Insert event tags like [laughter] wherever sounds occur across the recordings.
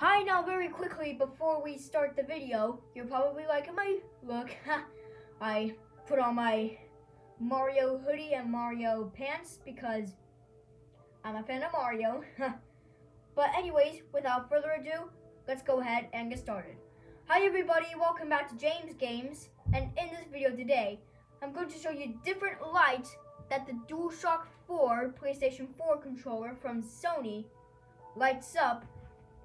Hi, now very quickly before we start the video, you're probably liking my look. [laughs] I put on my Mario hoodie and Mario pants because I'm a fan of Mario. [laughs] but anyways, without further ado, let's go ahead and get started. Hi everybody, welcome back to James Games, and in this video today, I'm going to show you different lights that the DualShock 4 PlayStation 4 controller from Sony lights up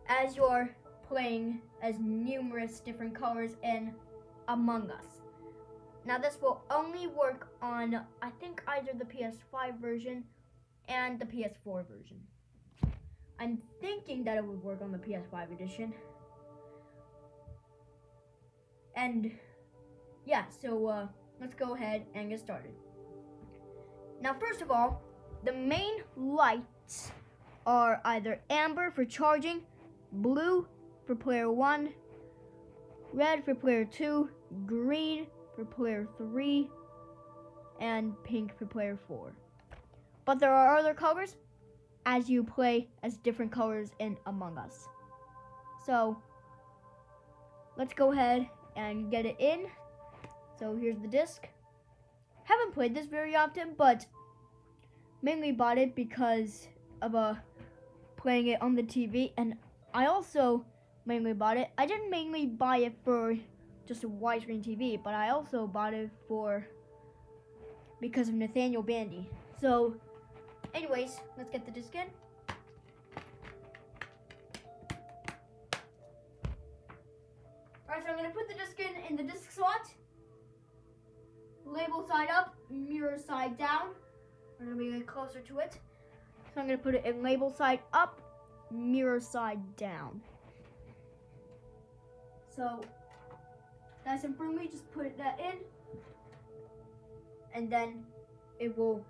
as you're playing as numerous different colors in Among Us. Now this will only work on, I think, either the PS5 version and the PS4 version. I'm thinking that it would work on the PS5 edition. And yeah, so uh, let's go ahead and get started. Now, first of all, the main lights are either amber for charging, blue for player 1, red for player 2, green for player 3, and pink for player 4. But there are other colors as you play as different colors in Among Us. So, let's go ahead and get it in. So here's the disc. Haven't played this very often, but mainly bought it because of uh, playing it on the TV. And I also mainly bought it. I didn't mainly buy it for just a widescreen TV, but I also bought it for because of Nathaniel Bandy. So, anyways, let's get the disc in. Alright, so I'm going to put the disc in in the disc slot. Label side up, mirror side down. I'm going to be closer to it. So I'm going to put it in label side up, mirror side down. So, nice and firmly, just put that in. And then it will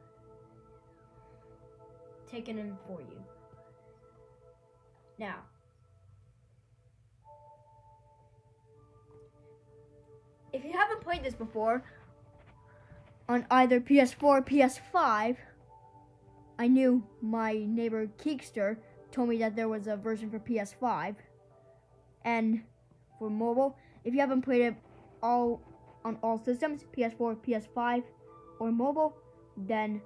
take it in for you. Now, if you haven't played this before, on either PS4 or PS5, I knew my neighbor Keekster told me that there was a version for PS5 and for mobile. If you haven't played it all on all systems, PS4, PS5, or mobile, then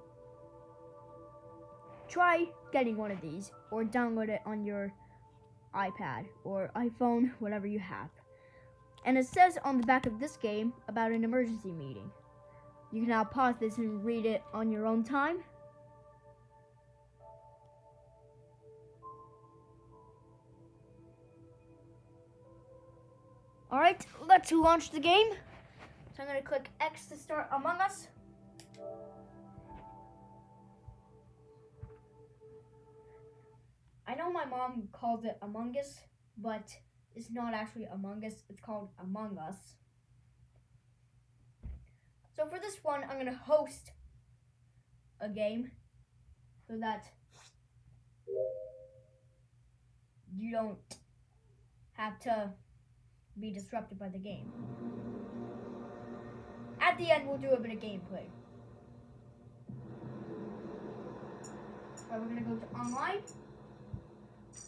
try getting one of these or download it on your iPad or iPhone, whatever you have. And it says on the back of this game about an emergency meeting. You can now pause this and read it on your own time. Alright, let's launch the game. So I'm going to click X to start Among Us. I know my mom calls it Among Us, but it's not actually Among Us, it's called Among Us. So for this one, I'm gonna host a game so that you don't have to be disrupted by the game. At the end, we'll do a bit of gameplay. Alright, we're gonna go to online,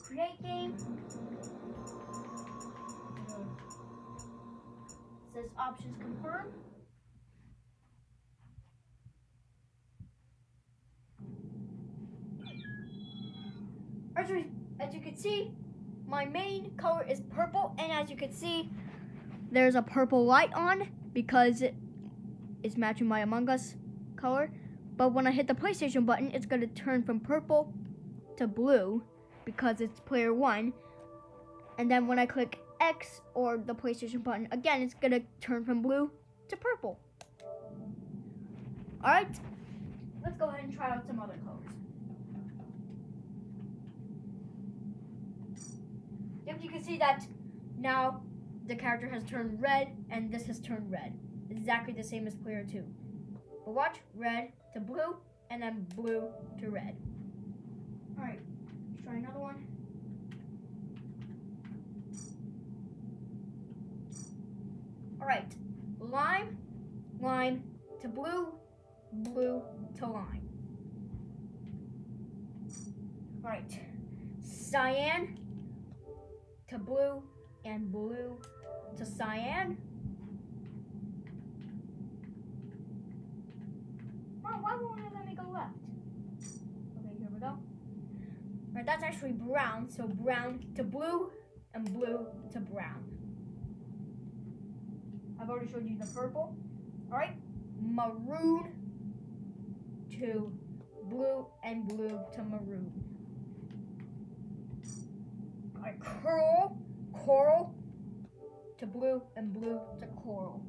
create game. It says options confirm. As you can see, my main color is purple, and as you can see, there's a purple light on because it's matching my Among Us color. But when I hit the PlayStation button, it's going to turn from purple to blue because it's player one. And then when I click X or the PlayStation button, again, it's going to turn from blue to purple. All right, let's go ahead and try out some other colors. Yep, you can see that now the character has turned red and this has turned red. Exactly the same as player two. But watch, red to blue and then blue to red. All right, let's try another one. All right, lime, lime to blue, blue to lime. All right, cyan to blue and blue to cyan. Mom, why won't it let me go left? Okay, here we go. Alright, that's actually brown, so brown to blue and blue to brown. I've already showed you the purple. Alright, maroon to blue and blue to maroon. Alright, coral, coral to blue and blue to coral.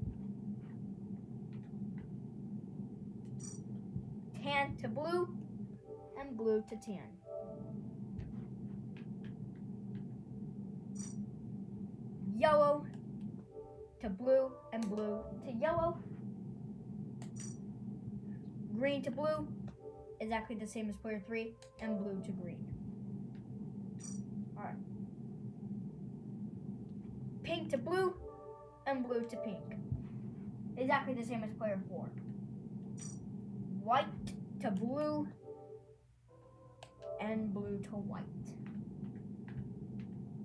Tan to blue and blue to tan. Yellow to blue and blue to yellow. Green to blue, exactly the same as player three, and blue to green. Alright. Pink to blue and blue to pink. Exactly the same as player four. White to blue and blue to white.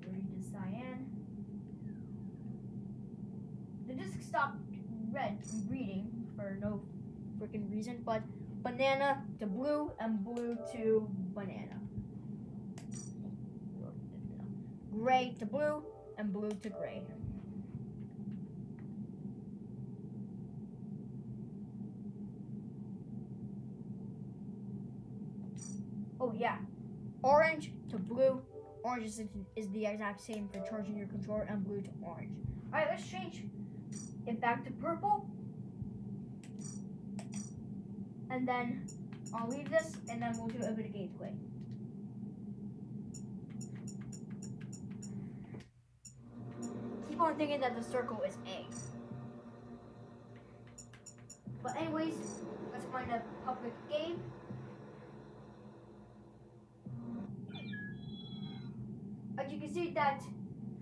Green to cyan. The disc stopped red from reading for no freaking reason, but banana to blue and blue to banana. Gray to blue and blue to gray. Oh yeah, orange to blue. Orange is, is the exact same for charging your controller and blue to orange. All right, let's change it back to purple. And then I'll leave this and then we'll do a bit of gameplay. Keep on thinking that the circle is A. But anyways, let's find a public game. As you can see that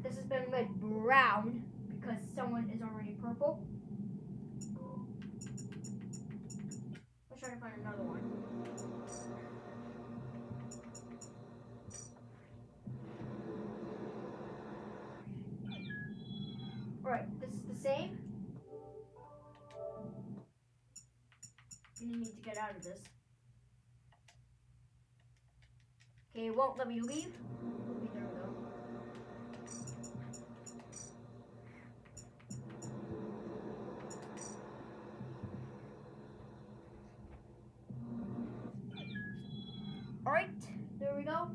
this has been made brown because someone is already purple. Let's try to find another one. Alright, this is the same. You need to get out of this. Okay, it won't let me leave. Okay, there we go. Alright, there we go.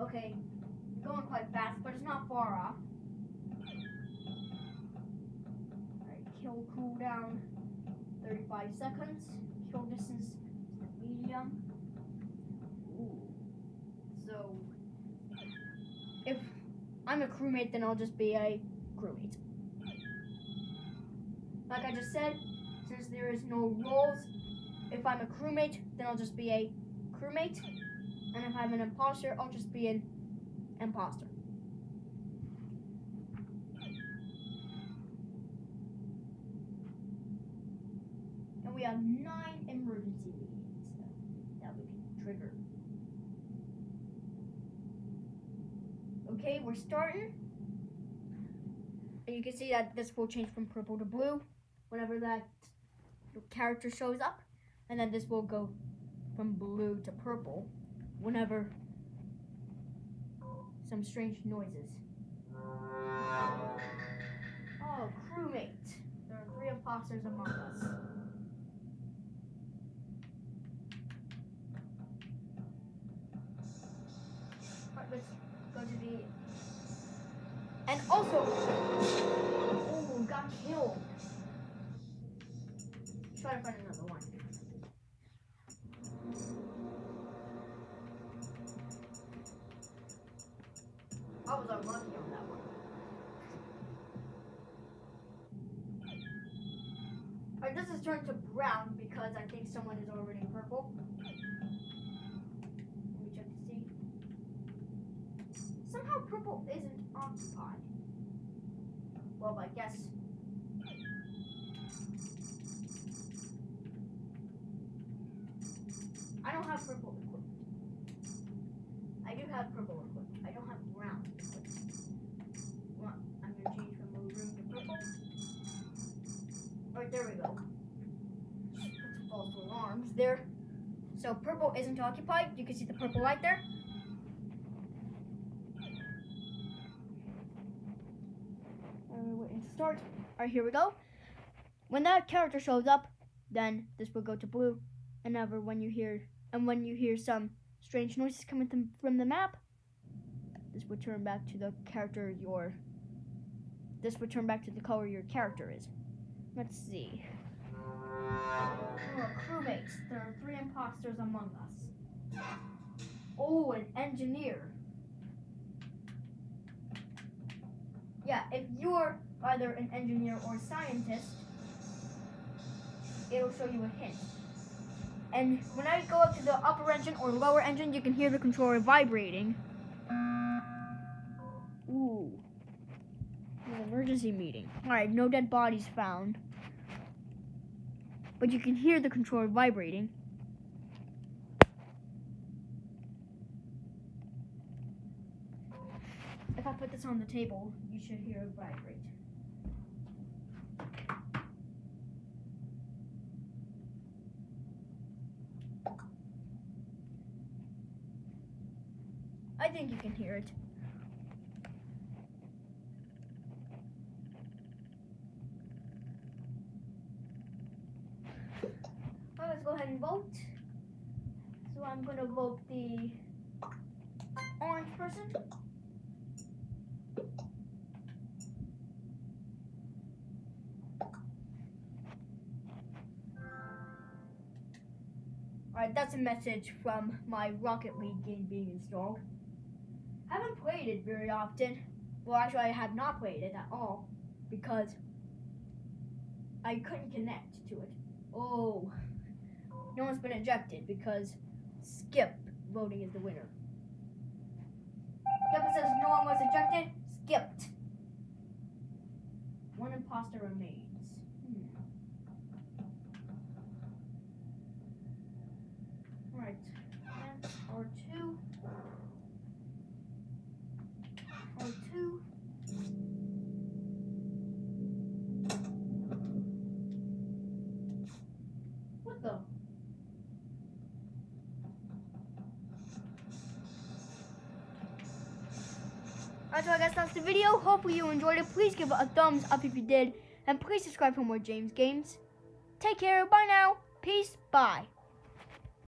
Okay, going quite fast, but it's not far off. Kill cooldown 35 seconds. Kill distance is medium. Ooh. So, if I'm a crewmate, then I'll just be a crewmate. Like I just said, since there is no roles, if I'm a crewmate, then I'll just be a crewmate. And if I'm an imposter, I'll just be an imposter. And we have nine emergency meetings that we can trigger. Okay, we're starting. And you can see that this will change from purple to blue whenever that character shows up. And then this will go from blue to purple whenever some strange noises. Oh, crewmate. There are three imposters among us. Alright, let's go to the... And also... Oh, got killed. Try to find another one. I was unlucky on that one. Alright, this has turned to brown because I think someone is already purple. somehow purple isn't occupied. Well, I guess. I don't have purple equipped. I do have purple equipped. I don't have brown equipped. I'm gonna change from maroon to purple. Alright, there we go. False alarms there. So purple isn't occupied. You can see the purple light there. Start. Alright, here we go. When that character shows up, then this will go to blue. And ever when you hear and when you hear some strange noises coming from, from the map, this will turn back to the character your this would turn back to the color your character is. Let's see. Oh, crewmates. There are three imposters among us. Oh, an engineer. Yeah, if you're either an engineer or scientist, it'll show you a hint. And when I go up to the upper engine or lower engine, you can hear the controller vibrating. Ooh. An emergency meeting. Alright, no dead bodies found. But you can hear the controller vibrating. If I put this on the table, you should hear it vibrate. I think you can hear it. Well, let's go ahead and vote. So I'm gonna vote the orange person. Alright, that's a message from my Rocket League game being installed. Played it very often. Well, actually, I have not played it at all because I couldn't connect to it. Oh, no one's been ejected because Skip voting is the winner. It says no one was ejected. Skipped. One imposter remains. Hmm. Right. Or two. So I guess that's the video. Hopefully you enjoyed it. Please give it a thumbs up if you did. And please subscribe for more James Games. Take care. Bye now. Peace. Bye.